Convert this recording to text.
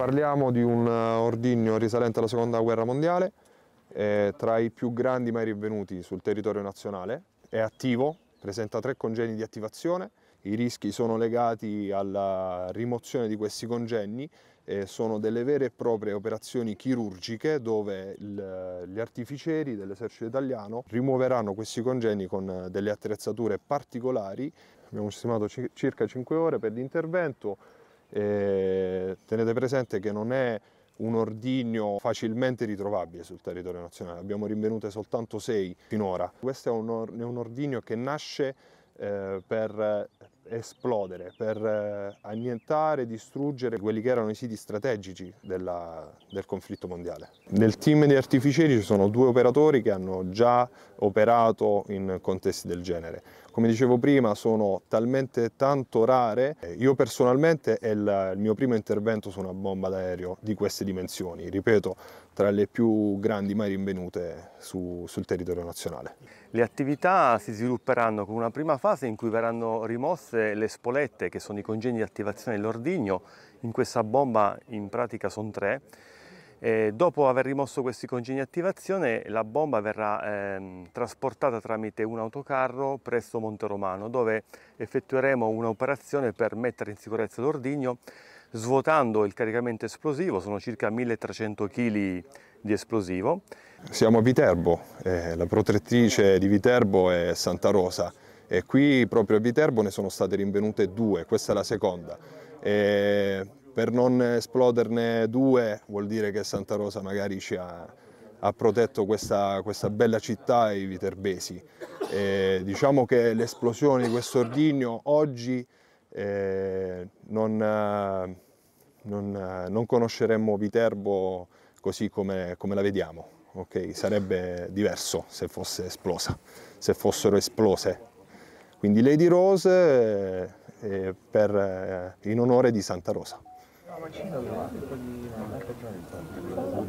parliamo di un ordigno risalente alla seconda guerra mondiale, è tra i più grandi mai rinvenuti sul territorio nazionale, è attivo, presenta tre congeni di attivazione, i rischi sono legati alla rimozione di questi congeni eh, sono delle vere e proprie operazioni chirurgiche dove il, gli artificieri dell'esercito italiano rimuoveranno questi congeni con delle attrezzature particolari. Abbiamo stimato circa 5 ore per l'intervento. Eh, tenete presente che non è un ordigno facilmente ritrovabile sul territorio nazionale, abbiamo rinvenute soltanto 6 finora. Questo è un, or è un ordigno che nasce eh, per esplodere, per eh, annientare, distruggere quelli che erano i siti strategici della, del conflitto mondiale. Nel team di artificieri ci sono due operatori che hanno già operato in contesti del genere. Come dicevo prima sono talmente tanto rare, io personalmente è il, il mio primo intervento su una bomba d'aereo di queste dimensioni, ripeto, tra le più grandi mai rinvenute su, sul territorio nazionale. Le attività si svilupperanno con una prima fase in cui verranno rimosse le spolette che sono i congegni di attivazione dell'ordigno, in questa bomba in pratica sono tre, e dopo aver rimosso questi congegni di attivazione la bomba verrà ehm, trasportata tramite un autocarro presso Monte Romano dove effettueremo un'operazione per mettere in sicurezza l'ordigno svuotando il caricamento esplosivo, sono circa 1300 kg di esplosivo. Siamo a Viterbo, eh, la protettrice di Viterbo è Santa Rosa e qui proprio a Viterbo ne sono state rinvenute due, questa è la seconda. E per non esploderne due vuol dire che Santa Rosa magari ci ha, ha protetto questa, questa, bella città e i viterbesi. E diciamo che l'esplosione di questo ordigno oggi eh, non, non, non, conosceremmo Viterbo così come, come la vediamo. Okay? Sarebbe diverso se fosse esplosa, se fossero esplose. Quindi Lady Rose eh, per, eh, in onore di Santa Rosa.